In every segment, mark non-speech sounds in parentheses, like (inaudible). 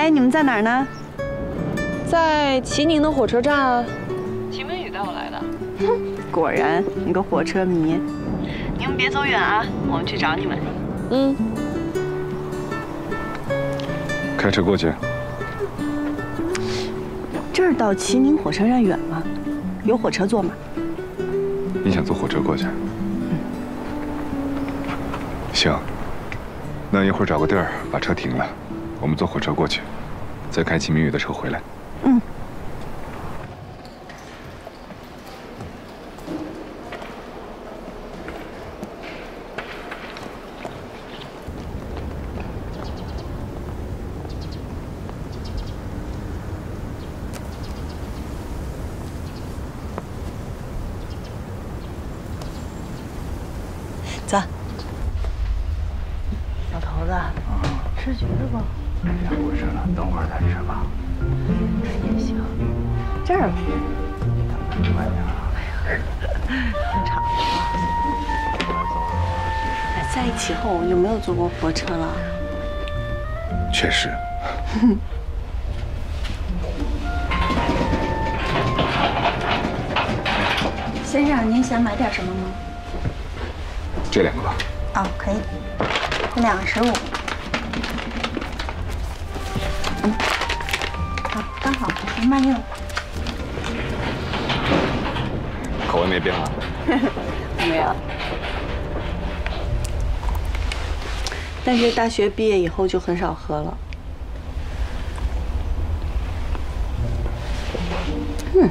哎，你们在哪儿呢？在齐宁的火车站啊。秦文宇带我来的。哼 (laughs) 果然，你个火车迷。你们别走远啊，我们去找你们。嗯。开车过去。这儿到齐宁火车站远吗？有火车坐吗？你想坐火车过去？行。那一会儿找个地儿把车停了，我们坐火车过去，再开秦明宇的车回来。嗯。走。老头子，吃橘子不？呀，不吃了，等会儿再吃吧。也行。这儿。慢点。挺长的。在一起后有没有坐过火车了？确实。先生，您想买点什么吗？这两个吧。哦，可以。这两个十五。嗯，好，刚好，慢用。口味没变化？(laughs) 没有。但是大学毕业以后就很少喝了。嗯。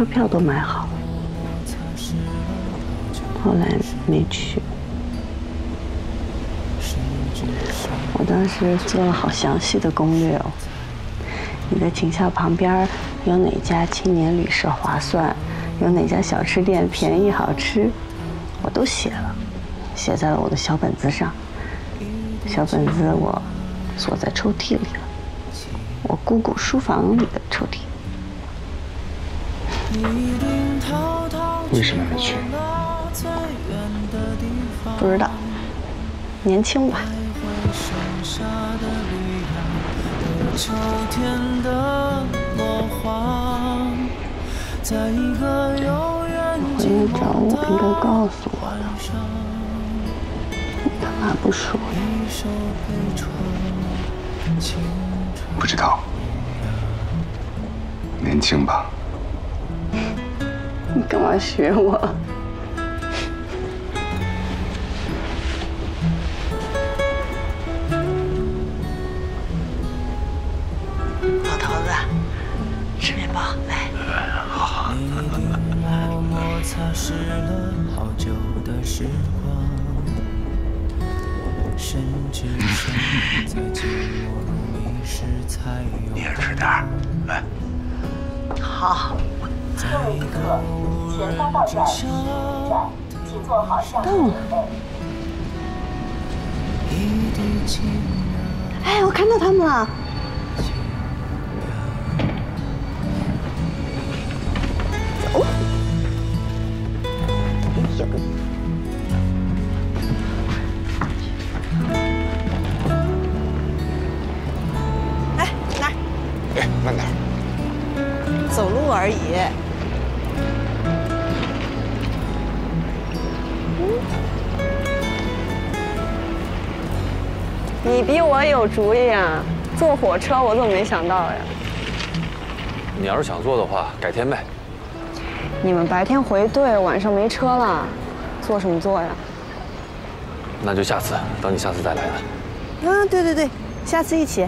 车票都买好了，后来没去。我当时做了好详细的攻略哦。你的警校旁边有哪家青年旅社划算？有哪家小吃店便宜好吃？我都写了，写在了我的小本子上。小本子我锁在抽屉里了，我姑姑书房里的抽屉。为什么没去？不知道，年轻吧。回来找我应该告诉我的，你干嘛不说？不知道，年轻吧？你干嘛学我？(laughs) 你也吃点来。好。各位客，前方到站，站，请做好下车准备。哎，我看到他们了。走路而已。你比我有主意啊！坐火车我怎么没想到呀？你要是想坐的话，改天呗。你们白天回队，晚上没车了，坐什么坐呀？那就下次，等你下次再来吧。啊，对对对，下次一起。